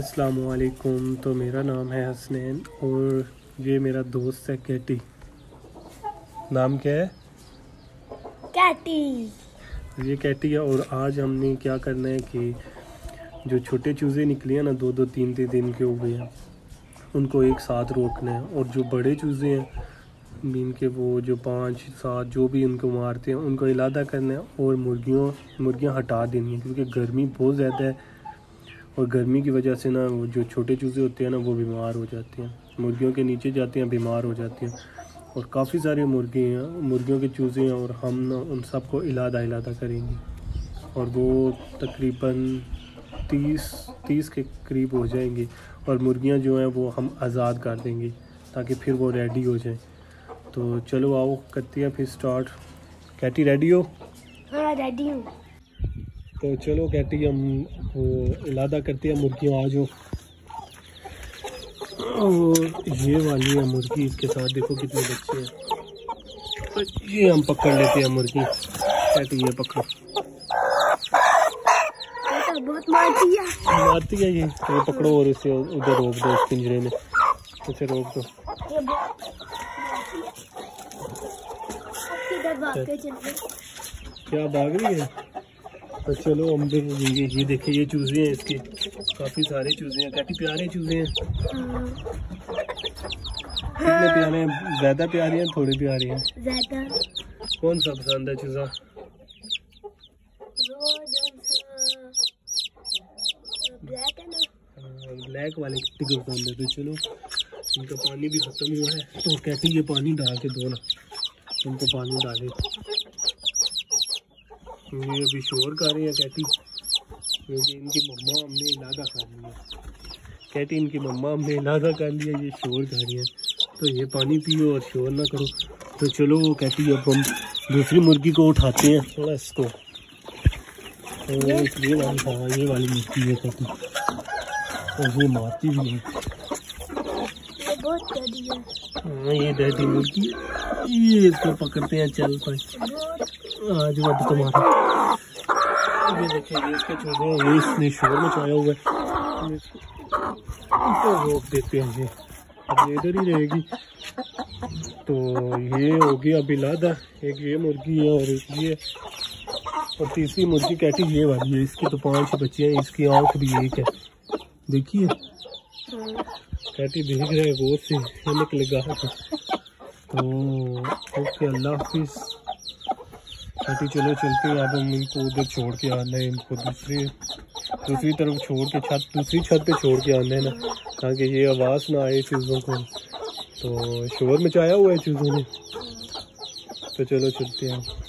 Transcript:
असलकुम तो मेरा नाम है हसनैन और ये मेरा दोस्त है कैटी। नाम क्या है? कैटी। ये कैटी है और आज हमने क्या करना है कि जो छोटे चूज़े निकले हैं ना दो दो तीन तीन दिन के हो गए हैं उनको एक साथ रोकना है। और जो बड़े चूज़े हैं इनके वो जो पाँच सात जो भी उनको मारते हैं उनको इलादा करना है और मुर्गियों मुर्गियाँ हटा देनी है क्योंकि गर्मी बहुत ज़्यादा है। और गर्मी की वजह से ना वो जो छोटे चूज़े होते हैं ना वो बीमार हो जाते हैं। मुर्गियों के नीचे जाते हैं, बीमार हो जाते हैं। और काफ़ी सारे मुर्गे हैं, मुर्गियों के चूज़े हैं और हम ना उन सबको इलादा इलादा करेंगे। और वो तकरीबन तीस तीस के करीब हो जाएँगे। और मुर्गियाँ जो हैं वो हम आज़ाद कर देंगे ताकि फिर वो रेडी हो जाएँ। तो चलो आओ, करते हैं फिर स्टार्ट कैटी रेडी हो? हाँ रेडी हूँ। तो चलो कहती हम वो इलादा करते हैं मुर्गियाँ आ जाओ और ये वाली है मुर्गी इसके साथ देखो कितने बच्चे हैं। तो ये हम पकड़ लेते हैं मुर्गी कहती ये पकड़ो। बहुत मारती है। मारती है ये तो ये पकड़ो और इसे उधर रोक दो इस पिंजरे में इसे रोक दो। क्या भाग रही है? तो चलो हम भी ये ये देखे ये चूजे हैं इसके। काफ़ी सारे चूजे हैं काफ़ी प्यारे चूजे हैं। हाँ, कितने प्यारे हैं? ज़्यादा प्यारे हैं थोड़े प्यारे हैं? ज़्यादा। कौन सा पसंद है चूजा? ब्लैक है वाले कितने को पसंद है? तो चलो इनका पानी भी खत्म हुआ है। तो कहती ये पानी डाल के दो ना? इनको पानी डाले। ये अभी शोर कर रही है कहती क्योंकि इनकी मम्मा हमने इलादा कर लिया। कहती इनकी मम्मा हमने इलादा कर लिया ये शोर कर रही है। तो ये पानी पियो और शोर ना करो। तो चलो वो कहती है अब हम दूसरी मुर्गी को उठाते हैं थोड़ा इसको। तो ये वाली हाँ ये वाली मुर्गी है कहती और वो मारती भी है। है। हाँ ये डैडी मुर्गी। ये इसको पकड़ते हैं चल पाए आज वो तुम्हारा। ये देखिए इसके चूजे हैं, ये इसने शोर मचाया हुआ है। इसको रोक देते हैं अब ये इधर ही रहेगी। तो ये होगी अभी लादा एक ये मुर्गी है और एक ये। और तीसरी मुर्गी कहती ये वाली है, इसकी तो पाँच बच्चे हैं, इसकी आँख भी एक है। देखिए। कहती देख रहे हैं गौर से ये निकलेगा तो ओके, अल्लाह हाफिज़। कहती चलो चलते हैं। अब हम इनको उधर छोड़ के आना है, इनको दूसरी दूसरी तरफ़ छोड़ के छत, दूसरी छत पे छोड़ के आना है ना, ताकि ये आवाज़ ना आए चीज़ों को। तो शोर मचाया हुआ है चीज़ों ने। तो चलो चलते हैं।